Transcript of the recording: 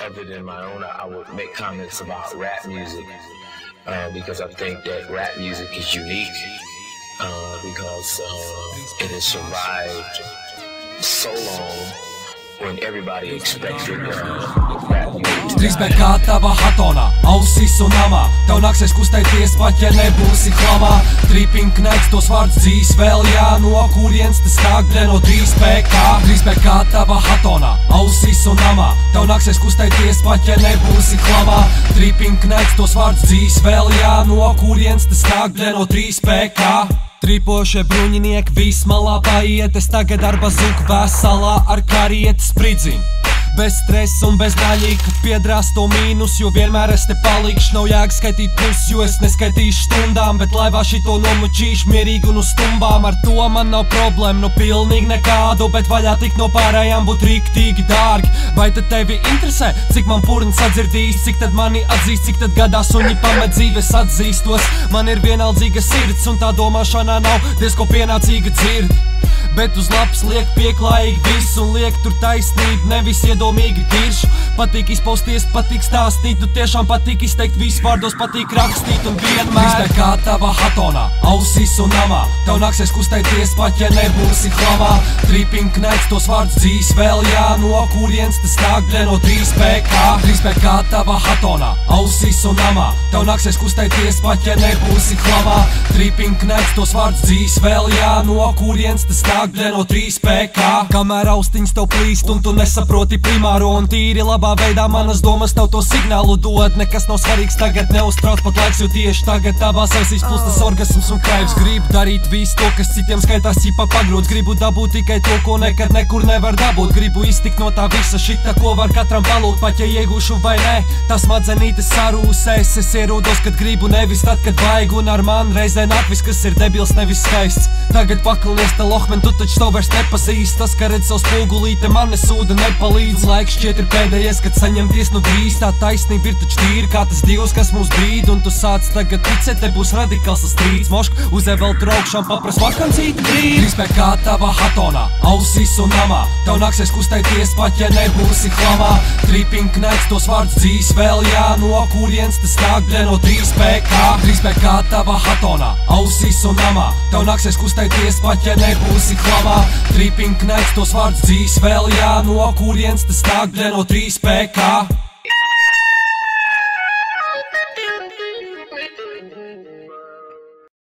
Other than my own, I would make comments about rap music uh, because I think that rap music is unique uh, because uh, it has survived so long Drīz bet kā tava hatona, ausis un namā Tev nāksies kustēties pat, ja nebūsi klamā Tripping knēts tos vārds dzīs vēl jā No kurienes tas nāk, ble no 3PK Drīz bet kā tava hatona, ausis un namā Tev nāksies kustēties pat, ja nebūsi klamā Tripping knēts tos vārds dzīs vēl jā No kurienes tas nāk, ble no 3PK Tripošie bruņinieki vismalā paiet, es tagad darba zuku veselā ar karietes spridzinu. Bez stresa un bez naļīga piedrās to mīnus, jo vienmēr es te palikšu. Nav jēga skaitīt plus, jo es neskaitīšu stundām, bet laivā šito nomučīšu mierīgi un uz stumbām. Ar to man nav problēma, no pilnīgi nekādu, bet vaļā tik no pārējām būt rīktīgi dārgi. Vai tad tevi interesē, cik man purns atdzirdīs, cik tad mani atzīst, cik tad gadā suņi pamet dzīves atzīstos? Man ir vienaldzīga sirds, un tā domāšana nav diezko pienācīga dzird. Bet uz lapas liek pieklājīgi viss un liek tur taisnība, nevis iedomīgi tiršu. Patīk izpausties, patīk stāstīt, tu tiešām patīk izteikt visu vārdos, patīk rakstīt un vienmēr. Izteikt kā tava hatonā, ausis un namā, tev nāksies kustēties pat, ja nebūsi klamā. Tripping knēts tos vārdus dzīs vēl jā, no kurienes tas nāk, ble no 3PK. 3PK tava hatonā, ausis un namā, tev nāksies kustēties pat, ja nebūsi klamā. Tripping knēts tos vārdus dzīs vēl jā, no kurienes tas nāk, ble no 3PK. Kamēr austiņas tev plīst un tu nesaproti primāro un tīri labā veidā manas domas tev to signālu dod. Nekas nav svarīgs tagad, neuztrauc pat laiks, jo tieši tagad tavās aisīs plūstas orgasms un kaivs. Gribu darīt visu to, kas citiem skaitās ķipa pagrūts. Gribu dabūt tikai to, ko nekad nekur nevar dabūt. Gribu iztikt no tā visa šita, ko var katram palūgt, pat ja iegūšu vai nē. Tas madzenītes sarūsēs, es ierodos, kad gribu, nevis tad, kad vajag. Un ar mani reizē nāk viss, kas ir debils, nevis skaists. Tagad paklinies te lohmen, tu taču to vairs nepazīst. Tas, ka redz savu spogulīti, man nesūda nepalīdz. Laiks šķiet ir pēdējais, kad saņemties no drīz. Tā taisnība ir taču tīra, kā tas dievs, kas mūs brīd. Un tu sāc tagad ticēt, te būs radikāls tas strīds. Mošk, uzēvēl traukšām, papras vakancīti brīd. Pēc kā tava hatonā, ausis un namā. Tev nāksies kustēties pat, ja nebūsi klamā. Tripping knēts tos vārdus dzīs vēl jā, no kurienes tas nāk, ble no 3PK. 3PK tava hatonā, ausis un namā. Tev nāksies kustēties pat, ja nebūsi klamā. Tripping knēts tos vārdus dzīs vēl jā, no kurienes tas nāk, ble no 3PK.